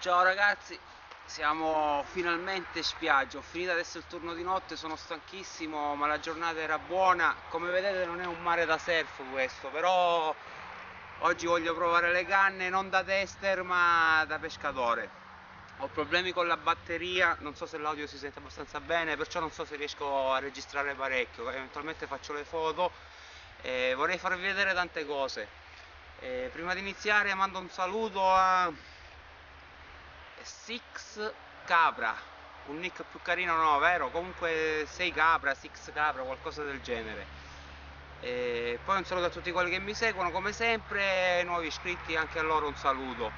Ciao ragazzi, siamo finalmente in spiaggia, ho finito adesso il turno di notte, sono stanchissimo ma la giornata era buona, come vedete non è un mare da surf questo, però oggi voglio provare le canne non da tester ma da pescatore. Ho problemi con la batteria, non so se l'audio si sente abbastanza bene, perciò non so se riesco a registrare parecchio, eventualmente faccio le foto e vorrei farvi vedere tante cose. E prima di iniziare mando un saluto a Six Capra, un nick più carino no, vero? Comunque 6 Capra, Six Capra, qualcosa del genere. E poi un saluto a tutti quelli che mi seguono come sempre, nuovi iscritti anche a loro un saluto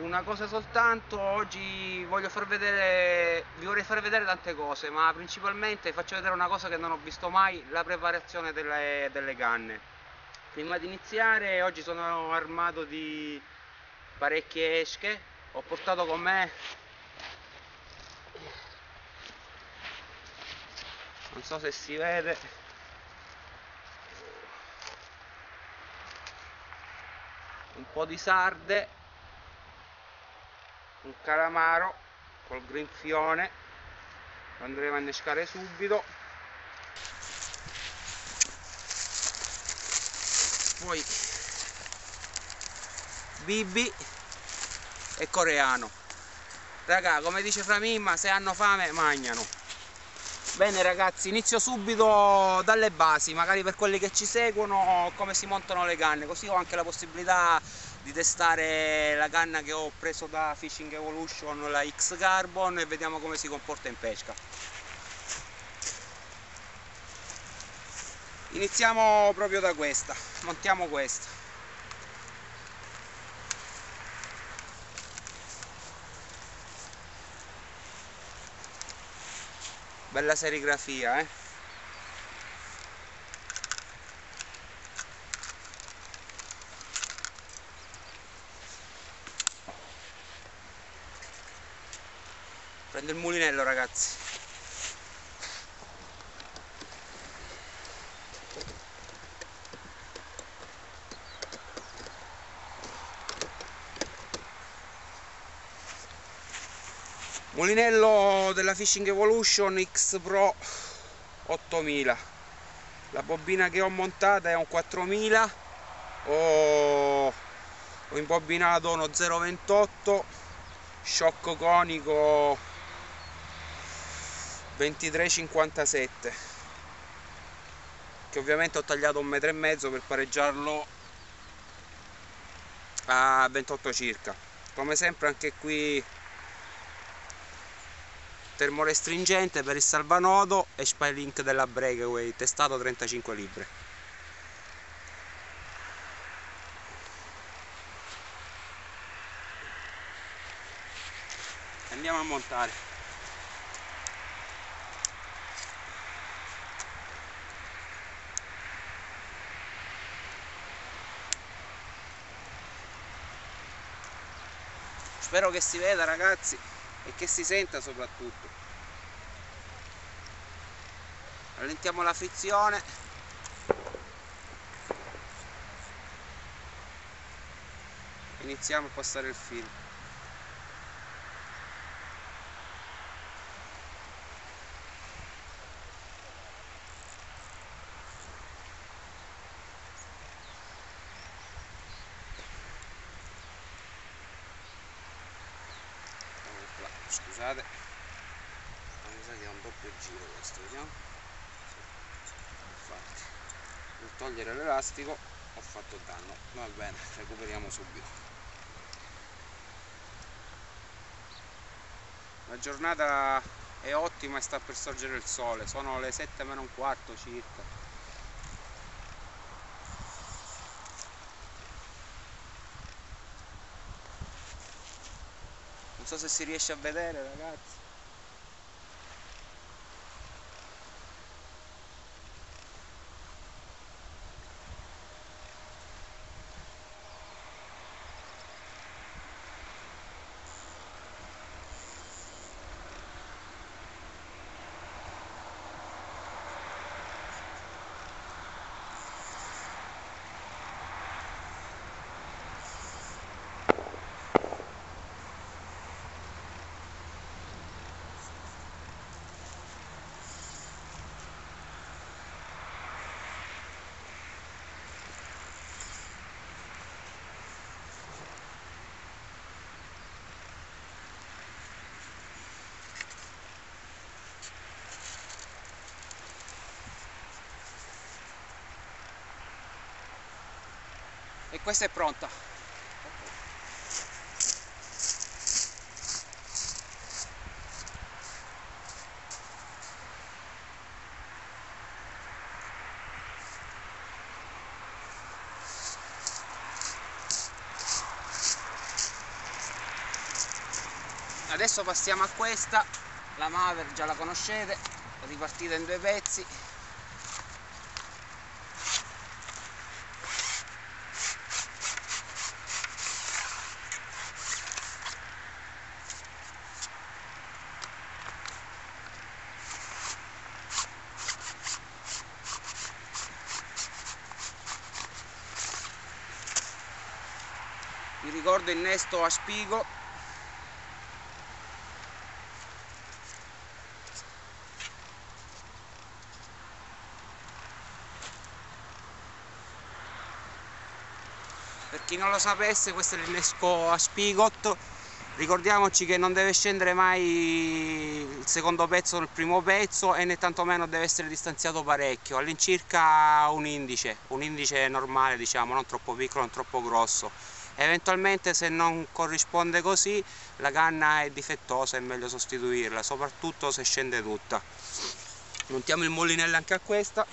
una cosa soltanto oggi voglio far vedere vi vorrei far vedere tante cose ma principalmente faccio vedere una cosa che non ho visto mai la preparazione delle, delle canne prima di iniziare oggi sono armato di parecchie esche ho portato con me. Non so se si vede. Un po' di sarde. Un calamaro col grinfione lo andremo a innescare subito. Poi bibi e coreano raga come dice Framimma se hanno fame mangiano bene ragazzi inizio subito dalle basi magari per quelli che ci seguono come si montano le canne così ho anche la possibilità di testare la canna che ho preso da Fishing Evolution, la X Carbon e vediamo come si comporta in pesca. Iniziamo proprio da questa, montiamo questa. Bella serigrafia, eh? prendo il mulinello ragazzi mulinello della Fishing Evolution X Pro 8000 la bobina che ho montata è un 4000 ho, ho imbobinato uno 028 sciocco conico 23,57 che ovviamente ho tagliato un metro e mezzo per pareggiarlo a 28 circa. Come sempre anche qui termorestringente per il salvanodo e spy link della breakaway testato 35 libre. Andiamo a montare. Spero che si veda ragazzi e che si senta soprattutto. Rallentiamo la frizione. Iniziamo a passare il filo scusate. Mi sa che è un doppio giro questo vediamo. Infatti per togliere l'elastico ho fatto danno. Va bene recuperiamo subito. La giornata è ottima e sta per sorgere il sole. Sono le 7 meno un quarto circa non so se si riesce a vedere ragazzi questa è pronta. Adesso passiamo a questa. La Maver già la conoscete ripartita in due pezzi vi ricordo il nesto a spigo. Per chi non lo sapesse questo è l'innesco a spigot ricordiamoci che non deve scendere mai il secondo pezzo nel primo pezzo e né tantomeno deve essere distanziato parecchio. All'incirca un indice un indice normale diciamo non troppo piccolo non troppo grosso eventualmente se non corrisponde così la canna è difettosa è meglio sostituirla soprattutto se scende tutta. Montiamo il mulinello anche a questa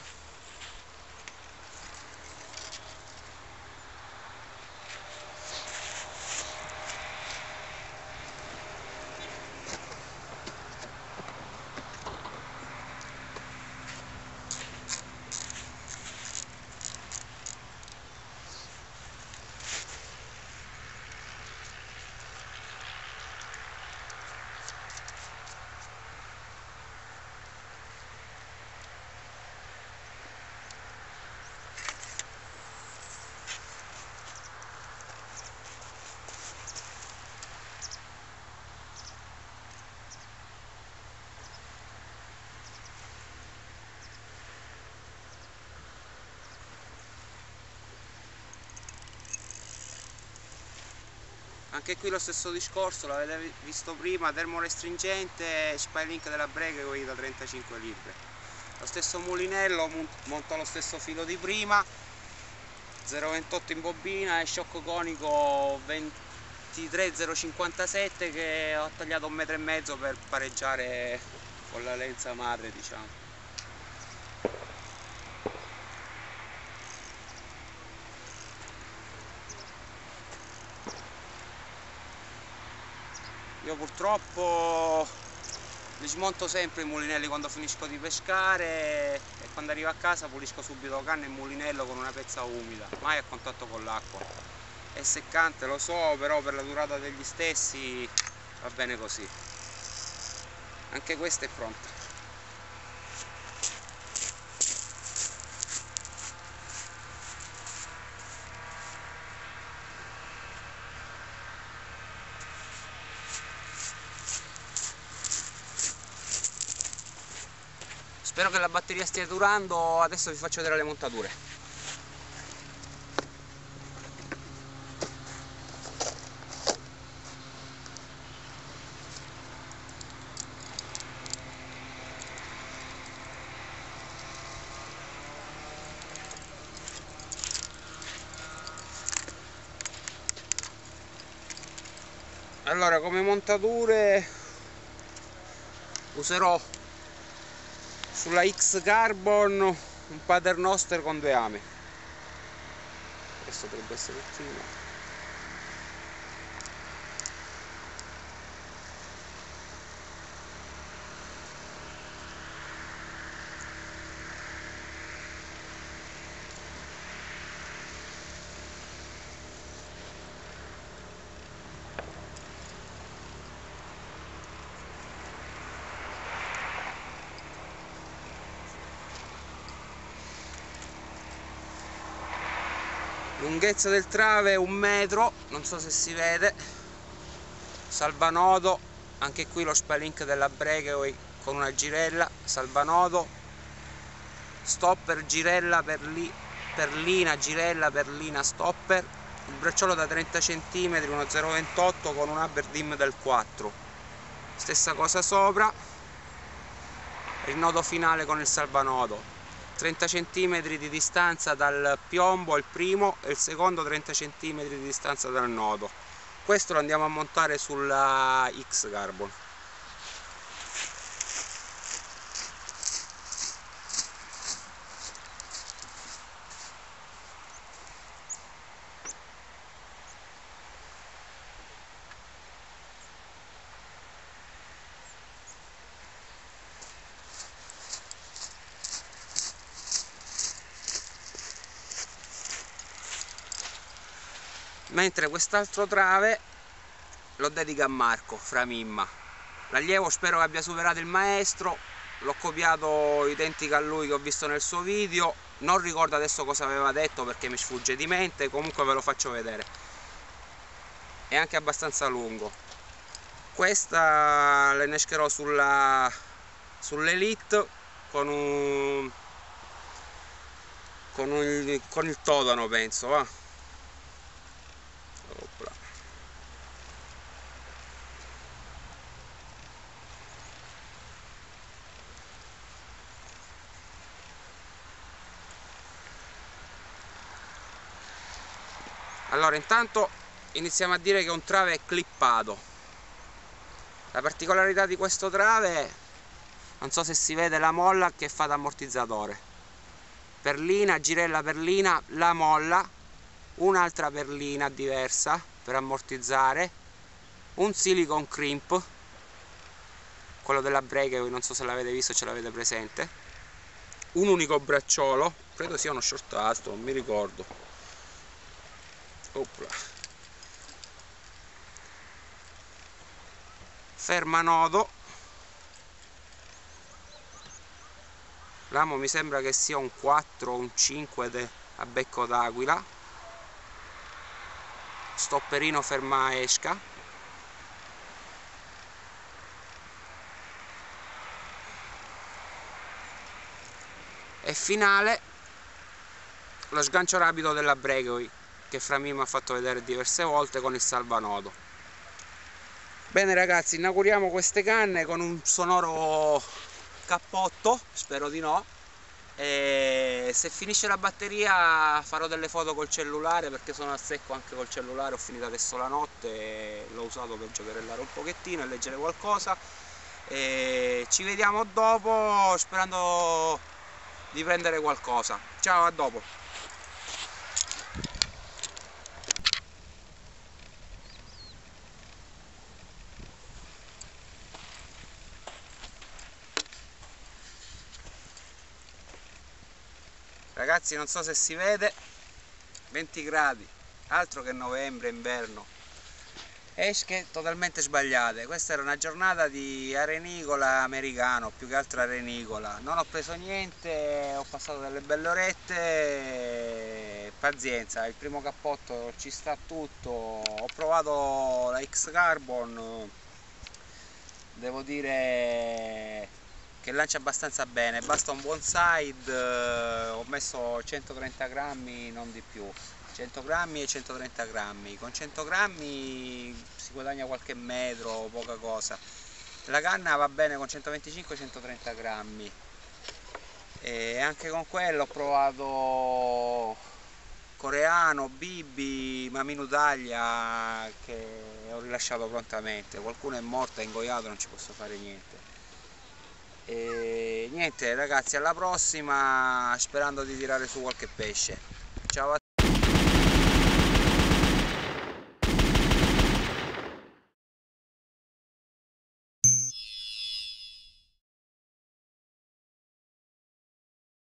anche qui lo stesso discorso l'avete visto prima termorestringente spy della Breakaway da 35 libre. Lo stesso mulinello monta lo stesso filo di prima 0,28 in bobina e sciocco conico 23057 che ho tagliato un metro e mezzo per pareggiare con la lenza madre diciamo io purtroppo li smonto sempre i mulinelli quando finisco di pescare e quando arrivo a casa pulisco subito canna e mulinello con una pezza umida mai a contatto con l'acqua. È seccante lo so però per la durata degli stessi va bene così. Anche questa è pronta spero che la batteria stia durando adesso vi faccio vedere le montature. Allora come montature userò sulla X Carbon un paternoster con due ame. Questo dovrebbe essere il primo lunghezza del trave un metro non so se si vede. Salvanodo anche qui lo spalink della breakaway con una girella. Salvanodo stopper girella perli, perlina girella perlina stopper. Il bracciolo da 30 cm uno 0,28 con un Aberdeen del 4 stessa cosa sopra. Il nodo finale con il salvanodo 30 cm di distanza dal piombo il primo e il secondo 30 cm di distanza dal nodo. Questo lo andiamo a montare sulla X mentre quest'altro trave lo dedica a Marco Framimma l'allievo spero che abbia superato il maestro. L'ho copiato identico a lui che ho visto nel suo video. Non ricordo adesso cosa aveva detto perché mi sfugge di mente. Comunque ve lo faccio vedere. È anche abbastanza lungo. Questa l'innescherò sulla sull'elite con un con, un, con il todano penso va allora intanto iniziamo a dire che un trave è clippato. La particolarità di questo trave non so se si vede la molla che fa da ammortizzatore. Perlina, girella perlina, la molla un'altra perlina diversa per ammortizzare un silicon crimp quello della brake non so se l'avete visto ce l'avete presente un unico bracciolo credo sia uno short alto non mi ricordo Opla. ferma nodo. L'amo mi sembra che sia un 4 o un 5 a becco d'aquila. Stopperino ferma esca. E finale lo sgancio rapido della breakaway che Framim ha fatto vedere diverse volte con il salvanodo. Bene ragazzi inauguriamo queste canne con un sonoro cappotto spero di no. E se finisce la batteria farò delle foto col cellulare perché sono a secco anche col cellulare ho finito adesso la notte l'ho usato per giocherellare un pochettino e leggere qualcosa. E ci vediamo dopo sperando di prendere qualcosa. Ciao a dopo ragazzi non so se si vede 20 gradi altro che novembre inverno. Esche totalmente sbagliate. Questa era una giornata di arenicola americano più che altro arenicola. Non ho preso niente ho passato delle belle orette pazienza il primo cappotto ci sta tutto. Ho provato la X Carbon devo dire che lancia abbastanza bene. Basta un buon side eh, ho messo 130 grammi non di più. 100 grammi e 130 grammi. Con 100 grammi si guadagna qualche metro poca cosa. La canna va bene con 125-130 grammi. E anche con quello ho provato coreano, bibi, mamino taglia che ho rilasciato prontamente. Qualcuno è morto, è ingoiato, non ci posso fare niente e niente ragazzi alla prossima sperando di tirare su qualche pesce. Ciao a